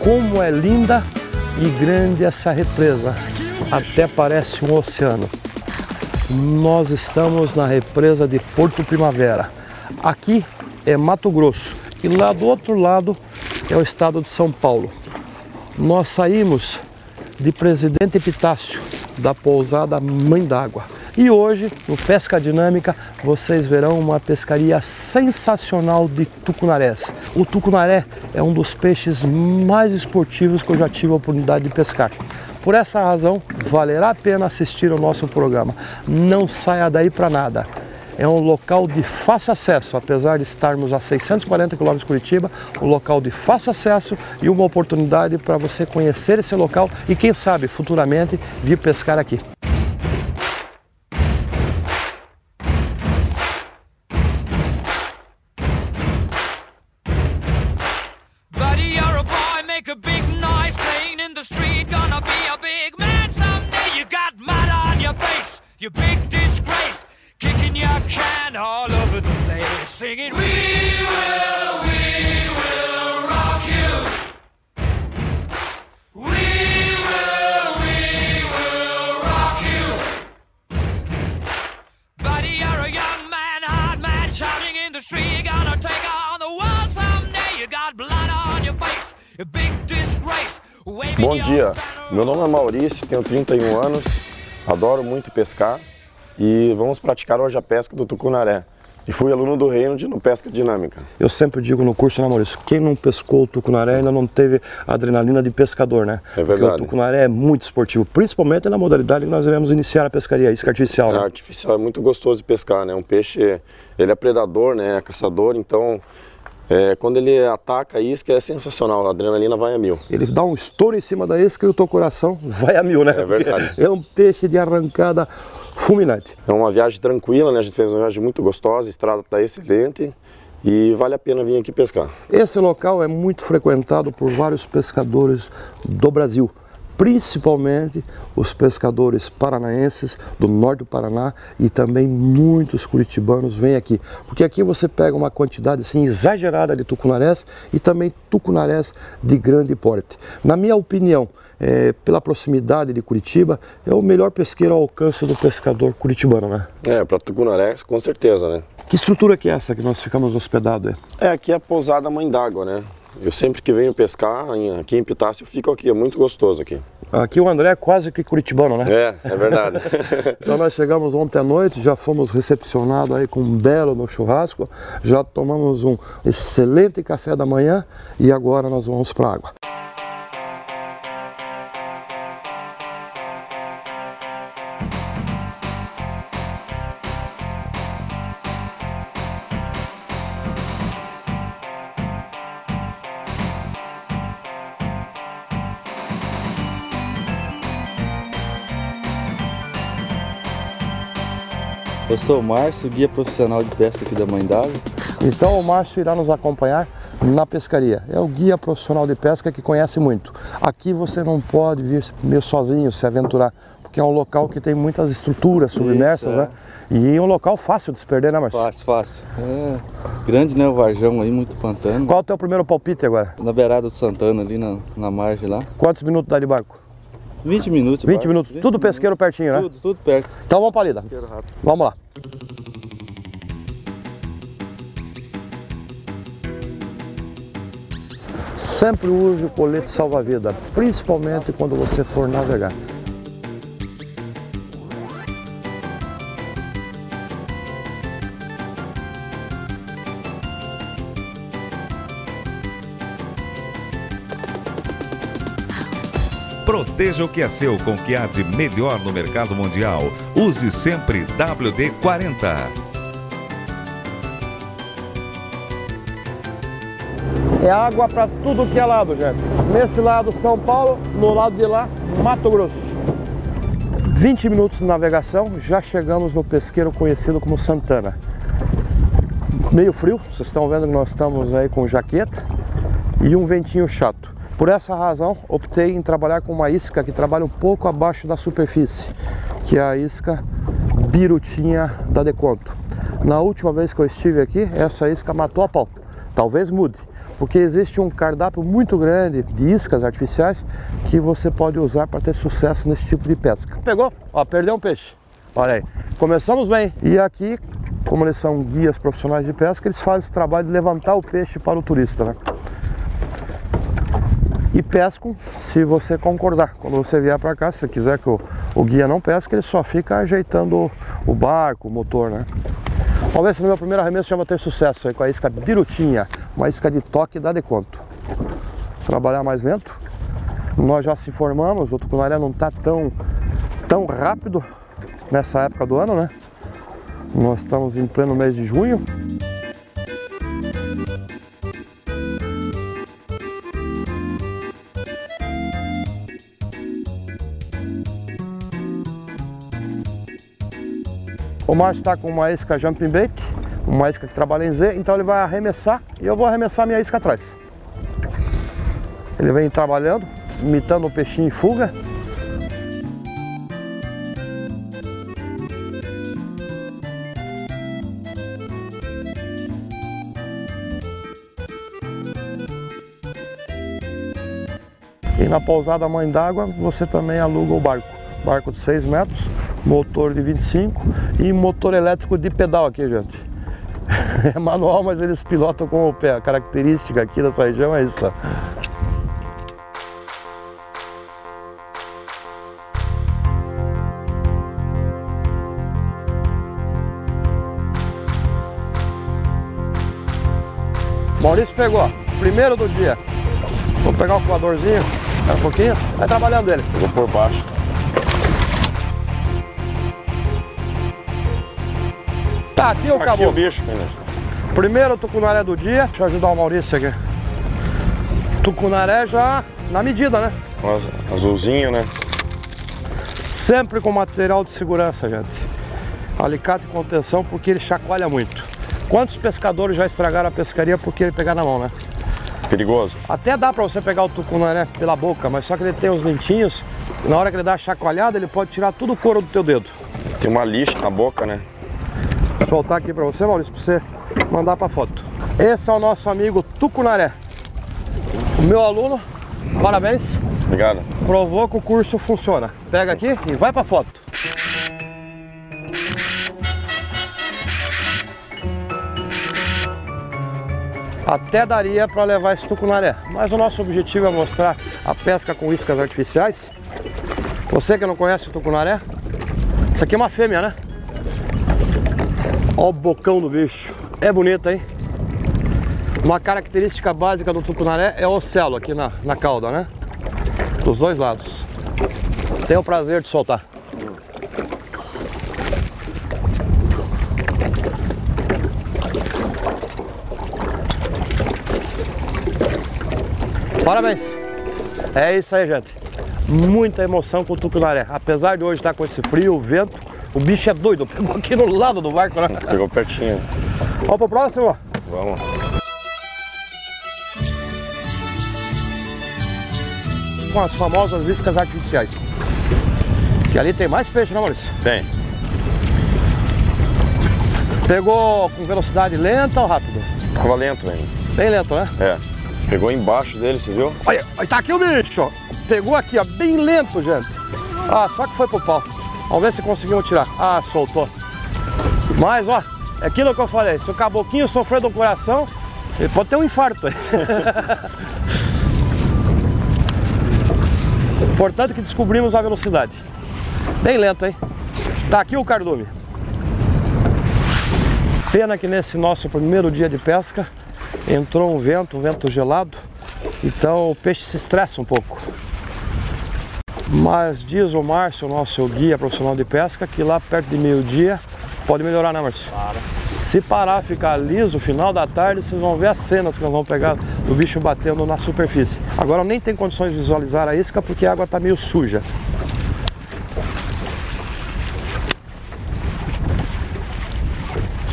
como é linda e grande essa represa. Até parece um oceano. Nós estamos na represa de Porto Primavera. Aqui é Mato Grosso e lá do outro lado é o estado de São Paulo. Nós saímos de Presidente Epitácio, da pousada Mãe d'Água. E hoje, no Pesca Dinâmica, vocês verão uma pescaria sensacional de tucunarés. O tucunaré é um dos peixes mais esportivos que eu já tive a oportunidade de pescar. Por essa razão, valerá a pena assistir o nosso programa. Não saia daí para nada. É um local de fácil acesso, apesar de estarmos a 640 km de Curitiba, um local de fácil acesso e uma oportunidade para você conhecer esse local e quem sabe futuramente vir pescar aqui. Bom dia, meu nome é Maurício, tenho 31 anos, adoro muito pescar e vamos praticar hoje a pesca do tucunaré. E fui aluno do Reino de no Pesca Dinâmica. Eu sempre digo no curso, né, Maurício? Quem não pescou o tucunaré ainda não teve adrenalina de pescador, né? É Porque verdade. o tucunaré é muito esportivo, principalmente na modalidade que nós iremos iniciar a pescaria, isca artificial, É né? artificial, é muito gostoso de pescar, né? Um peixe, ele é predador, né? É caçador, então é, quando ele ataca a isca é sensacional, a adrenalina vai a mil. Ele dá um estouro em cima da isca e o teu coração vai a mil, né? É verdade. Porque É um peixe de arrancada fulminante. É uma viagem tranquila, né? A gente fez uma viagem muito gostosa, a estrada está excelente e vale a pena vir aqui pescar. Esse local é muito frequentado por vários pescadores do Brasil, principalmente os pescadores paranaenses do norte do Paraná e também muitos curitibanos vêm aqui, porque aqui você pega uma quantidade assim exagerada de tucunarés e também tucunarés de grande porte. Na minha opinião, eh, pela proximidade de Curitiba, é o melhor pesqueiro ao alcance do pescador curitibano, né? É, para tucunaré, com certeza, né? Que estrutura que é essa que nós ficamos hospedados? é? É, aqui é a pousada Mãe d'Água, né? Eu sempre que venho pescar aqui em Pitácio, eu fico aqui, é muito gostoso aqui. Aqui o André é quase que curitibano, né? É, é verdade. Então nós chegamos ontem à noite, já fomos recepcionados aí com um belo no churrasco, já tomamos um excelente café da manhã e agora nós vamos para a água. Eu sou o Márcio, guia profissional de pesca aqui da Mãe d'Água. Então o Márcio irá nos acompanhar na pescaria. É o guia profissional de pesca que conhece muito. Aqui você não pode vir meio sozinho se aventurar, porque é um local que tem muitas estruturas submersas, é. né? E é um local fácil de se perder, né, Márcio? Fácil, fácil. É grande, né? O Varjão aí, muito pantano. Qual é o teu primeiro palpite agora? Na beirada do Santana, ali na, na margem lá. Quantos minutos dá de barco? 20 minutos. 20 barco. minutos. Tudo pesqueiro pertinho, né? Tudo, tudo perto. Então vamos para a lida. Vamos lá. Sempre use o colete salva-vida, principalmente quando você for navegar. Proteja o que é seu com o que há de melhor no mercado mundial. Use sempre WD-40. É água para tudo que é lado, gente. Nesse lado São Paulo, no lado de lá Mato Grosso. 20 minutos de navegação, já chegamos no pesqueiro conhecido como Santana. Meio frio, vocês estão vendo que nós estamos aí com jaqueta e um ventinho chato. Por essa razão, optei em trabalhar com uma isca que trabalha um pouco abaixo da superfície, que é a isca birutinha da Deconto. Na última vez que eu estive aqui, essa isca matou a pau. Talvez mude, porque existe um cardápio muito grande de iscas artificiais que você pode usar para ter sucesso nesse tipo de pesca. Pegou? Ó, perdeu um peixe. Olha aí. Começamos bem. E aqui, como eles são guias profissionais de pesca, eles fazem esse trabalho de levantar o peixe para o turista, né? E pescam se você concordar. Quando você vier para cá, se você quiser que o, o guia não pesque, ele só fica ajeitando o, o barco, o motor, né? Vamos ver se no meu primeiro arremesso já vou ter sucesso aí com a isca birutinha, uma isca de toque dá de conto. Trabalhar mais lento. Nós já se formamos, o tucunaré não está tão, tão rápido nessa época do ano, né? Nós estamos em pleno mês de junho. O Márcio está com uma isca jumping bait, uma isca que trabalha em Z, então ele vai arremessar e eu vou arremessar minha isca atrás. Ele vem trabalhando, imitando o peixinho em fuga. E na pousada Mãe d'Água você também aluga o barco. Barco de 6 metros, motor de 25 e motor elétrico de pedal aqui, gente. É manual, mas eles pilotam com o pé. A característica aqui dessa região é isso. Maurício pegou, primeiro do dia. Vou pegar o coadorzinho, um pouquinho, vai trabalhando ele. Pegou por baixo. Tá, aqui ou Aqui acabou? o bicho. Primeiro tucunaré do dia. Deixa eu ajudar o Maurício aqui. Tucunaré já na medida, né? Azulzinho, né? Sempre com material de segurança, gente. Alicate e contenção porque ele chacoalha muito. Quantos pescadores já estragaram a pescaria porque ele pegar na mão, né? Perigoso. Até dá pra você pegar o tucunaré pela boca, mas só que ele tem os dentinhos. Na hora que ele dá a chacoalhada, ele pode tirar tudo o couro do teu dedo. Tem uma lixa na boca, né? Vou soltar aqui pra você, Maurício, pra você mandar pra foto. Esse é o nosso amigo tucunaré. O meu aluno, parabéns. Obrigado. Provou que o curso funciona. Pega aqui e vai pra foto. Até daria para levar esse tucunaré, mas o nosso objetivo é mostrar a pesca com iscas artificiais. Você que não conhece o tucunaré, isso aqui é uma fêmea, né? Olha o bocão do bicho. É bonita, hein? Uma característica básica do tucunaré é o ocelo aqui na, na cauda, né? Dos dois lados. Tenho o prazer de soltar. Parabéns! É isso aí, gente. Muita emoção com o tucunaré. Apesar de hoje estar com esse frio, vento, o bicho é doido. Pegou aqui no lado do barco, né? Pegou pertinho. Vamos pro próximo? Vamos. Com as famosas iscas artificiais. Que ali tem mais peixe, né, Maurício? Tem. Pegou com velocidade lenta ou rápido? Tava lento, velho. Bem lento, né? É. Pegou embaixo dele, você viu? Olha, olha, tá aqui o bicho, ó. Pegou aqui, ó, bem lento, gente. Ah, só que foi pro pau. Vamos ver se conseguimos tirar. Ah, soltou. Mas, ó, é aquilo que eu falei. Se o caboquinho sofrer do coração, ele pode ter um infarto. Importante que descobrimos a velocidade. Bem lento, hein? Tá aqui o cardume. Pena que nesse nosso primeiro dia de pesca entrou um vento, um vento gelado, então o peixe se estressa um pouco. Mas diz o Márcio, nosso guia profissional de pesca, que lá perto de meio-dia pode melhorar, né, Márcio? Se parar, ficar liso, final da tarde, vocês vão ver as cenas que nós vamos pegar do bicho batendo na superfície. Agora nem tem condições de visualizar a isca porque a água está meio suja.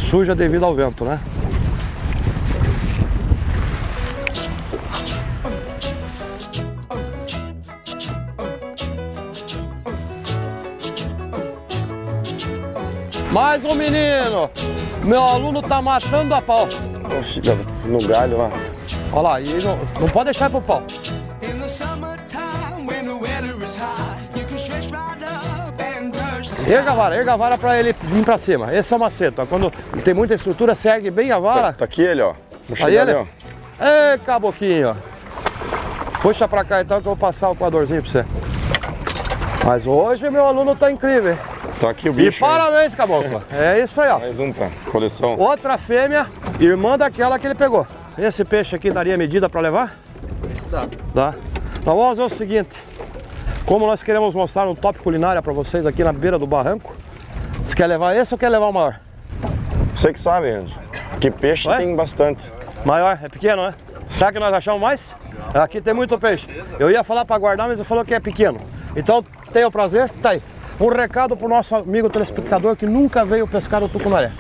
Suja devido ao vento, né? Mais um menino! Meu aluno tá matando a pau. No galho lá. Olha lá, e não, não pode deixar ir pro pau. Erga a vara, erga a vara pra ele vir pra cima. Esse é o macete, ó. Quando tem muita estrutura, segue bem a Tá, vara. tá aqui ele, ó. Aí ele? ali, ó. Ei, caboquinho, ó. Puxa pra cá então que eu vou passar o coadorzinho pra você. Mas hoje meu aluno tá incrível, hein? Tá aqui o E bicho. hein? parabéns, caboclo. É isso aí, ó. Mais um pra coleção. Outra fêmea, irmã daquela que ele pegou. Esse peixe aqui daria medida para levar? Esse dá. Dá. Então vamos fazer o seguinte. Como nós queremos mostrar um top culinária para vocês aqui na beira do barranco. Você quer levar esse ou quer levar o maior? Você que sabe, gente. Que peixe Ué? tem bastante. Maior, é pequeno, né? Será que nós achamos mais? Aqui tem muito peixe. Eu ia falar para guardar, mas ele falou que é pequeno. Então, tenha o prazer, tá aí. Um recado pro nosso amigo telespectador que nunca veio pescar o tucunaré.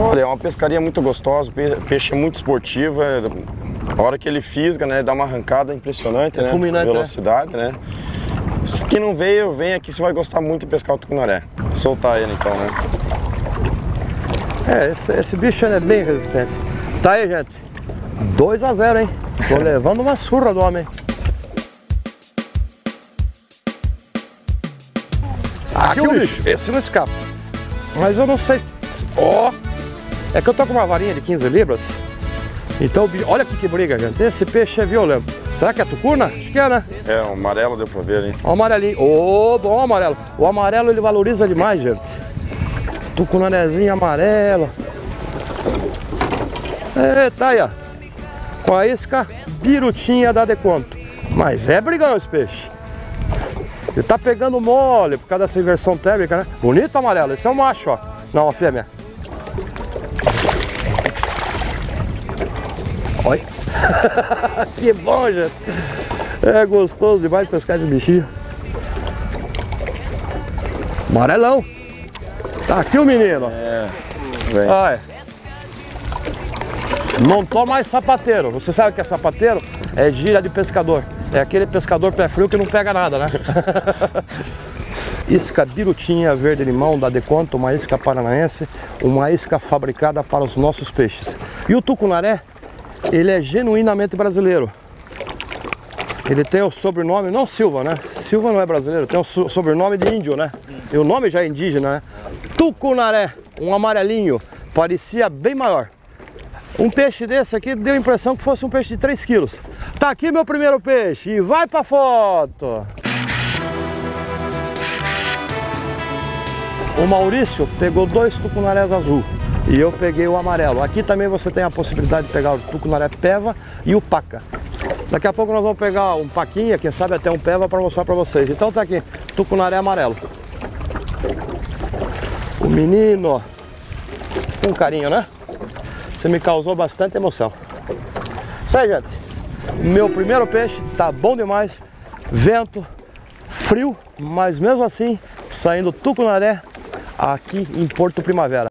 Olha, é uma pescaria muito gostosa, pe- peixe muito esportivo. é- A hora que ele fisga, né, dá uma arrancada impressionante, né? fulminante, né? Velocidade, né? Quem não veio, vem aqui, você vai gostar muito de pescar o tucunaré. Soltar ele então, né? É, esse, esse bicho é bem resistente. Tá aí, gente. 2 a 0 hein? Tô levando uma surra do homem. Aqui o bicho. Esse não escapa. Mas eu não sei se... Ó! É que eu tô com uma varinha de 15 libras. Então, olha aqui que briga, gente. Esse peixe é violento. Será que é tucuna? Acho que é, né? É, o amarelo deu pra ver, hein? Ó o amarelinho. Ô, bom amarelo. O amarelo ele valoriza demais, gente. Tucunarezinho amarelo. Eita aí, ó. Com a isca birutinha da Deconto. Mas é brigão esse peixe. Ele tá pegando mole por causa dessa inversão térmica, né? Bonito amarelo. Esse é um macho, ó. Não, a fêmea. Olha. que bom, gente. É gostoso demais pescar esse bichinho. Amarelão. Tá aqui o menino. Vem. Olha. Não tô mais sapateiro. Você sabe o que é sapateiro? É gíria de pescador. É aquele pescador pé frio que não pega nada, né? isca birutinha verde limão da Deconto, uma isca paranaense, uma isca fabricada para os nossos peixes. E o tucunaré, ele é genuinamente brasileiro. Ele tem o sobrenome, não Silva, né? Silva não é brasileiro, tem o so- sobrenome de índio, né? E o nome já é indígena, né? Tucunaré, um amarelinho, parecia bem maior. Um peixe desse aqui deu a impressão que fosse um peixe de 3 quilos. Tá aqui meu primeiro peixe e vai pra foto! O Maurício pegou dois tucunarés azul e eu peguei o amarelo. Aqui também você tem a possibilidade de pegar o tucunaré peva e o paca. Daqui a pouco nós vamos pegar um paquinha, quem sabe até um peva para mostrar para vocês. Então tá aqui, tucunaré amarelo. O menino, com carinho, né? Você me causou bastante emoção. Isso aí, gente. Meu primeiro peixe tá bom demais. Vento, frio, mas mesmo assim saindo tucunaré aqui em Porto Primavera.